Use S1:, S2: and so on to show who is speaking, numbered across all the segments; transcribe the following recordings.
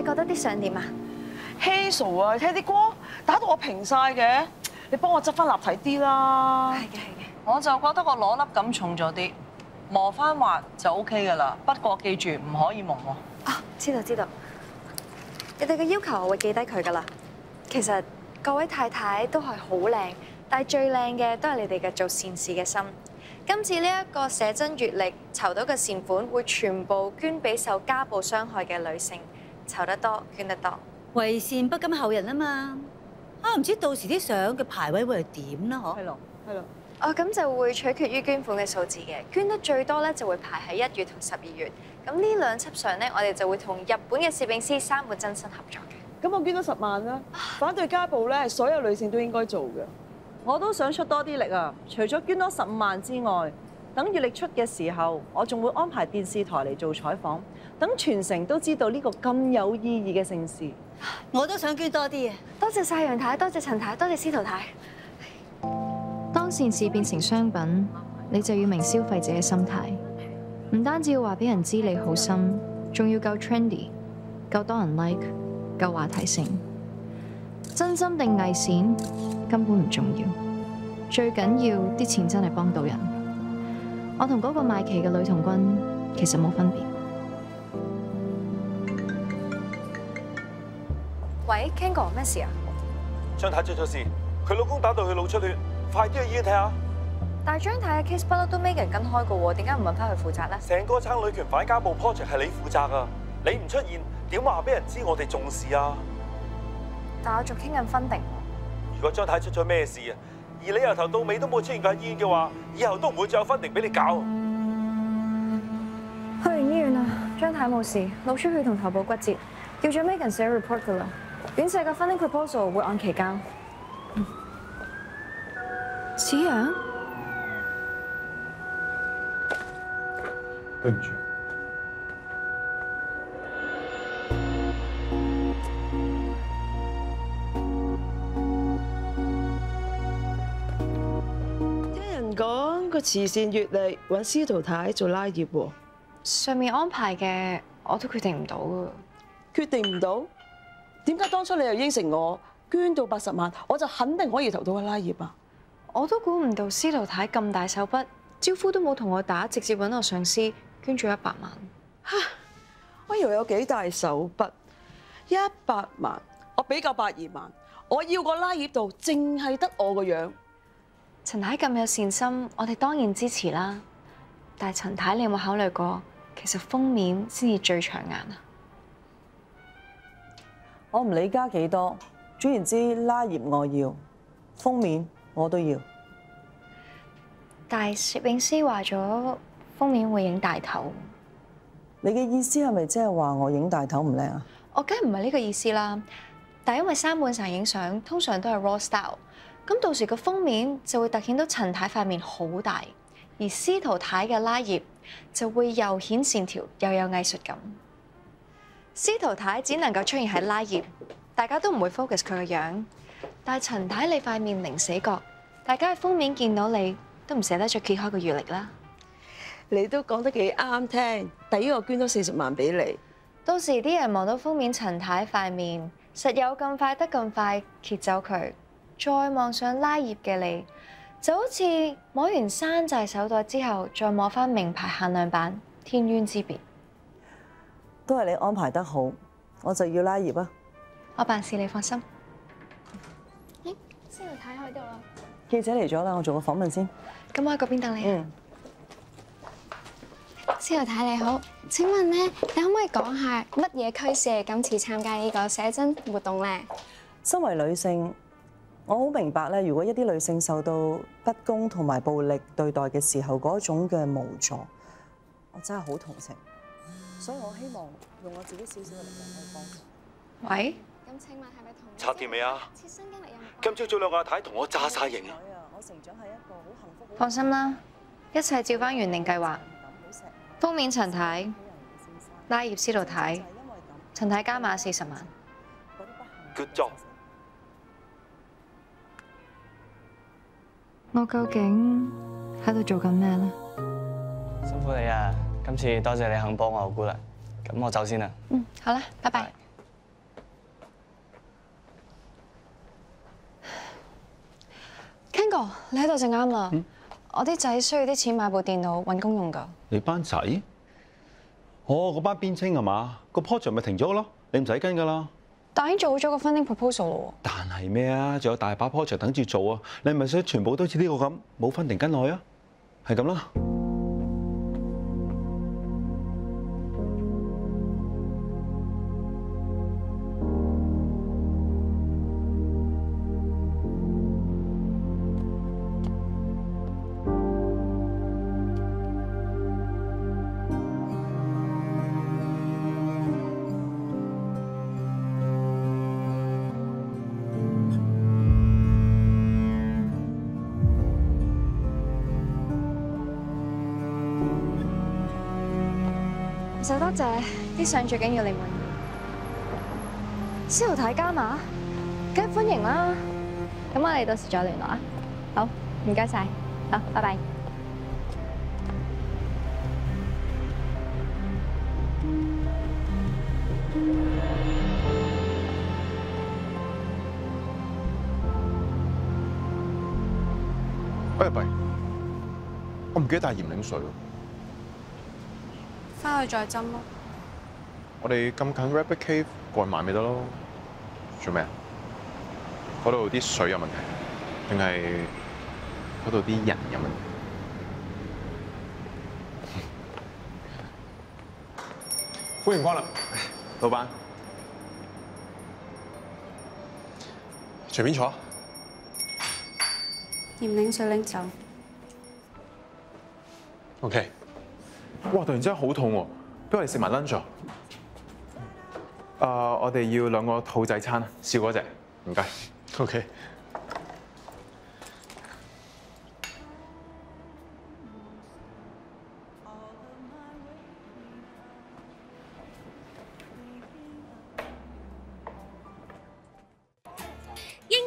S1: 你覺得啲相點啊
S2: ？Hazel 啊，你睇啲歌打到我平晒嘅，你幫我執翻立體啲啦。
S1: 系嘅，系嘅。
S3: 我就覺得個螺粒感重咗啲，磨翻滑就 O K 噶啦。不過？記住唔可以蒙喎。
S1: 啊，知道知道。你哋嘅要求我會記低佢噶啦。其實各位太太都係好靚，但系最靚嘅都係你哋嘅做善事嘅心。今次呢一個寫真月曆籌到嘅善款會全部捐俾受家暴傷害嘅女性，籌得多捐得多。
S4: 為善不甘後人啊嘛，啊唔知到時啲相嘅排位會係點啦？嗬？
S3: 係咯，係咯。
S1: 哦，咁就會取決於捐款嘅數字嘅，捐得最多咧就會排喺一月同十二月。咁呢兩輯相咧，我哋就會同日本嘅攝影師三本真身合作嘅。
S2: 咁我捐咗十萬啦。反對家暴咧，所有女性都應該做嘅。
S3: 我都想出多啲力啊！除咗捐多十五萬之外，等月曆出嘅時候，我仲會安排電視台嚟做採訪，等全城都知道呢個咁有意義嘅盛事。
S4: 我都想捐多啲啊！
S1: 多謝晒楊太，多謝陳太，多謝司徒太。
S5: 當善事變成商品，你就要明消費者嘅心態，唔單止要話俾人知你好心，仲要夠 trendy，夠多人 like，夠話題性。真心定偽善根本唔重要，最緊要啲錢真係幫到人。我同嗰個賣旗嘅女童軍其實冇分別。
S1: 喂，Ken 哥，咩事啊？
S6: 張太出咗事，佢老公打到佢腦出血，快啲去醫院睇下。
S1: 但係張太嘅 case 不嬲都 Megan 跟開嘅喎，點解唔問翻佢負責咧？
S6: 成個撐女權反家暴 project 係你負責啊！你唔出現，點話俾人知我哋重視啊？
S1: 但我仲傾緊分定。
S6: 如果張太出咗咩事啊，而你由頭到尾都冇出現過喺醫院嘅話，以後都唔會再有分定俾你搞。
S1: 去完醫院啦，張太冇事，腦出血同頭部骨折，叫咗 Megan 寫 report 噶啦。院舍嘅 funding proposal 會按期交。
S5: 子陽，
S6: 對唔住。
S2: 聽人講個慈善月曆揾司徒太做拉葉喎，
S1: 上面安排嘅我都決定唔到噶。
S2: 決定唔到。點解當初你又應承我捐到八十萬，我就肯定可以投到個拉葉啊？
S1: 我都估唔到司徒太咁大手筆，招呼都冇同我打，直接揾我上司捐咗一百萬。
S2: 我以為有幾大手筆，一百萬，我俾夠百二萬，我要個拉葉度淨係得我個樣。
S1: 陳太咁有善心，我哋當然支持啦。但係陳太，你有冇考慮過，其實封面先至最搶眼啊？
S3: 我唔理加幾多，總言之拉葉我要，封面我都要。
S1: 但係攝影師話咗封面會影大頭，
S3: 你嘅意思係咪即係話我影大頭唔靚啊？
S1: 我梗係唔係呢個意思啦。但係因為三本成影相通常都係 raw style，咁到時個封面就會突顯到陳太塊面好大，而司徒太嘅拉葉就會又顯線條又有藝術感。司徒太只能夠出現喺拉葉，大家都唔會 focus 佢個樣。但係陳太你塊面零死角，大家喺封面見到你都唔捨得再揭開個月曆啦。
S2: 你都講得幾啱聽，抵我捐多四十萬俾你。
S1: 到時啲人望到封面陳太塊面，實有咁快得咁快揭走佢，再望上拉葉嘅你，就好似摸完山寨手袋之後，再摸翻名牌限量版，天淵之別。
S3: 都係你安排得好，我就要拉葉啊！
S1: 我辦事你放心。咦，司徒太喺度啦，
S3: 記者嚟咗啦，我做個訪問先。
S1: 咁我喺嗰邊等你啊。
S3: 嗯，
S7: 司徒太你好，請問咧，你可唔可以講下乜嘢驅使你今次參加呢個寫真活動咧？
S3: 身為女性，我好明白咧，如果一啲女性受到不公同埋暴力對待嘅時候，嗰種嘅無助，我真係好同情。所以我希望用我自己少少嘅力量去幫佢。
S1: 喂，
S7: 咁請問係咪同
S6: 拆掂未啊？
S7: 切身經歷有冇？
S6: 今朝早兩個阿太同我炸晒型啊！
S3: 我成長係一個好幸福。
S1: 放心啦，一切照翻原定計劃。封面陳太，拉葉司徒太，陳太加碼四十萬。
S6: Good job！
S5: 我究竟喺度做緊咩咧？
S8: 辛苦你啊！今次多謝你肯幫我，姑娘。咁我走先啦。
S1: 嗯，好啦，拜拜。King 哥你喺度就啱啦。我啲仔需要啲錢買部電腦揾工用噶。
S8: 你班仔？哦，嗰班邊青係嘛？個 project 咪停咗咯，你唔使跟噶啦。
S1: 但已經做好咗個 final proposal 咯。
S8: 但係咩啊？仲有大把 project 等住做啊！你咪想全部都似呢個咁冇 final 跟落啊？係咁啦。
S1: 多謝，啲相最緊要你滿意。司徒太加碼，梗係歡迎啦。咁我哋到時再聯絡啊。好，唔該晒。好，拜拜。
S9: 喂喂，我唔記得帶鹽檸水喎。
S7: 翻去再斟咯。
S9: 我哋咁近 Rabbit Cave 過去買咪得咯。做咩啊？嗰度啲水有問題，定係嗰度啲人有問題？歡迎光臨，老闆，隨便坐。
S7: 鹽檸水拎走。
S9: OK。哇！突然之間好痛喎，不如我哋食埋 lunch 啊！誒、我哋要兩個兔仔餐，笑嗰只，唔該。OK。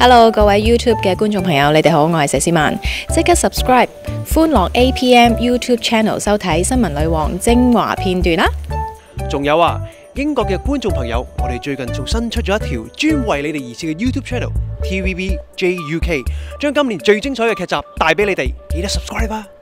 S10: Hello，各位 YouTube 嘅观众朋友，你哋好，我系佘诗曼，即刻 subscribe 欢乐 APM YouTube Channel 收睇新闻女王精华片段啦！
S11: 仲有啊，英国嘅观众朋友，我哋最近仲新出咗一条专为你哋而设嘅 YouTube Channel TVB JUK，将今年最精彩嘅剧集带俾你哋，记得 subscribe 啊！